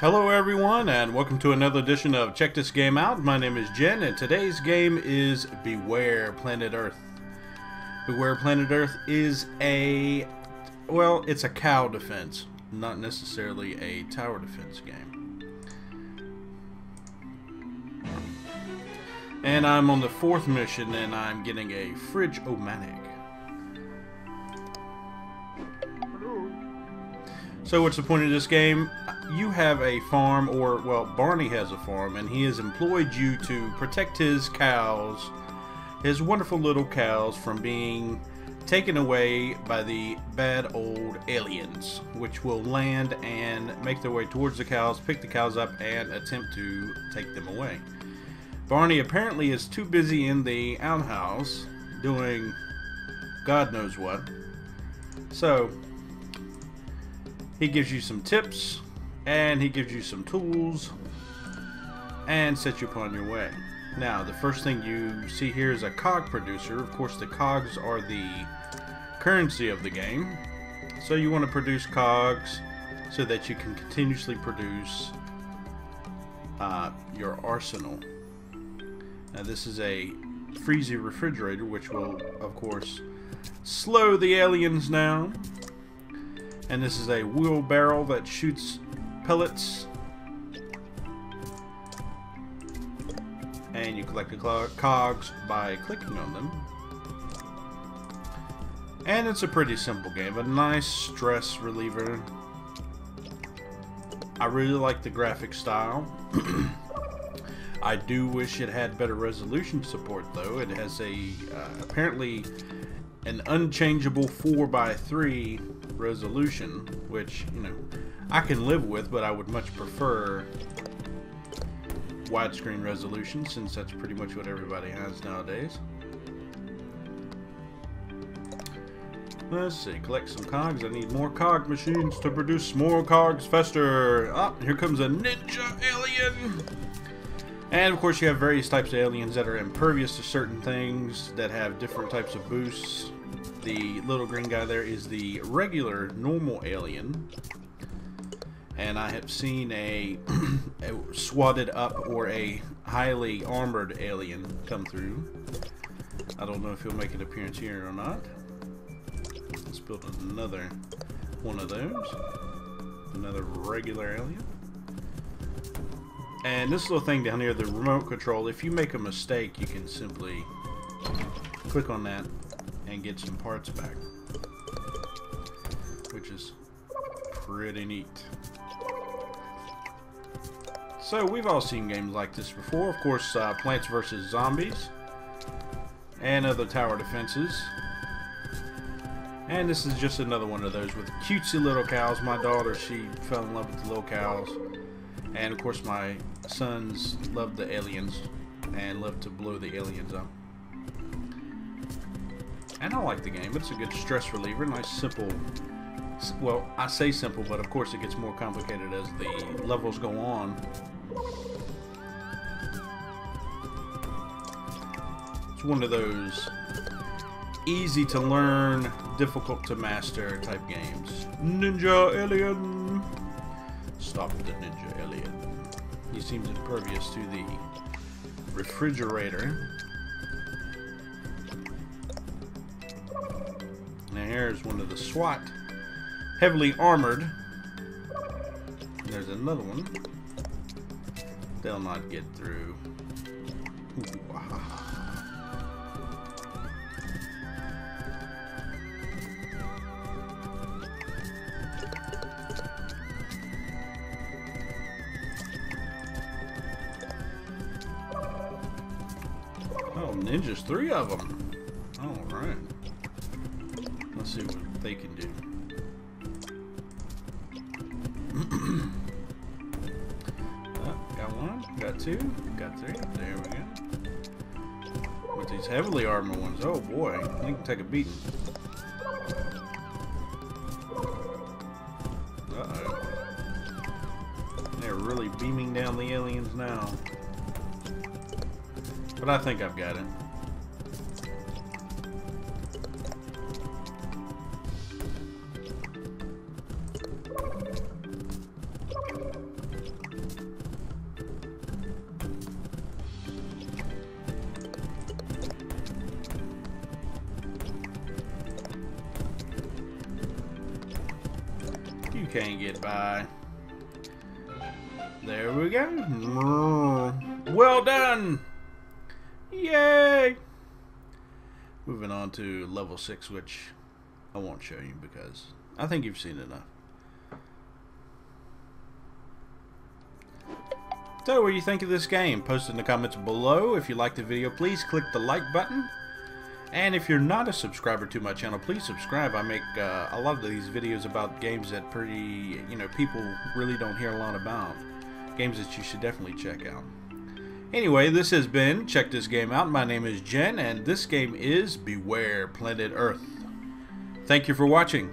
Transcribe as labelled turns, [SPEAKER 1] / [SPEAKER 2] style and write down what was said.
[SPEAKER 1] Hello everyone and welcome to another edition of Check This Game Out. My name is Jen and today's game is Beware Planet Earth. Beware Planet Earth is a, well, it's a cow defense, not necessarily a tower defense game. And I'm on the fourth mission and I'm getting a Fridge-O-Matic. So what's the point of this game? You have a farm, or, well, Barney has a farm, and he has employed you to protect his cows, his wonderful little cows, from being taken away by the bad old aliens, which will land and make their way towards the cows, pick the cows up, and attempt to take them away. Barney apparently is too busy in the outhouse doing God knows what. So, he gives you some tips, and he gives you some tools, and sets you upon your way. Now, the first thing you see here is a cog producer. Of course, the cogs are the currency of the game. So you want to produce cogs so that you can continuously produce uh, your arsenal. Now, this is a freezy refrigerator, which will, of course, slow the aliens down and this is a wheelbarrow that shoots pellets. And you collect the cogs by clicking on them. And it's a pretty simple game, a nice stress reliever. I really like the graphic style. I do wish it had better resolution support though. It has a uh, apparently an unchangeable 4x3 resolution, which, you know, I can live with, but I would much prefer widescreen resolution since that's pretty much what everybody has nowadays. Let's see, collect some cogs. I need more cog machines to produce more cogs faster. Ah, here comes a ninja alien. And of course you have various types of aliens that are impervious to certain things, that have different types of boosts. The little green guy there is the regular normal alien. And I have seen a, a swatted up or a highly armored alien come through. I don't know if he'll make an appearance here or not. Let's build another one of those. Another regular alien. And this little thing down here, the remote control, if you make a mistake, you can simply click on that and get some parts back. Which is pretty neat. So, we've all seen games like this before. Of course, uh, Plants vs. Zombies. And other tower defenses. And this is just another one of those with cutesy little cows. My daughter, she fell in love with the little cows. And of course my sons love the aliens and love to blow the aliens up. And I like the game. It's a good stress reliever. Nice, simple. Well, I say simple, but of course it gets more complicated as the levels go on. It's one of those easy to learn, difficult to master type games. Ninja Alien! Stop the ninja alien. He seems impervious to the refrigerator. Now here's one of the SWAT. Heavily armored. There's another one. They'll not get through. Ooh, ah. Ninjas, three of them. Alright. Let's see what they can do. oh, got one, got two, got three. There we go. With these heavily armored ones, oh boy, they can take a beating. Uh-oh. They're really beaming down the aliens now. But I think I've got it. You can't get by. There we go. Well done! Yay! Moving on to level 6, which I won't show you because I think you've seen enough. So, what do you think of this game? Post in the comments below. If you like the video, please click the like button. And if you're not a subscriber to my channel, please subscribe. I make uh, a lot of these videos about games that pretty, you know, people really don't hear a lot about. Games that you should definitely check out. Anyway, this has been Check This Game Out. My name is Jen, and this game is Beware Planet Earth. Thank you for watching.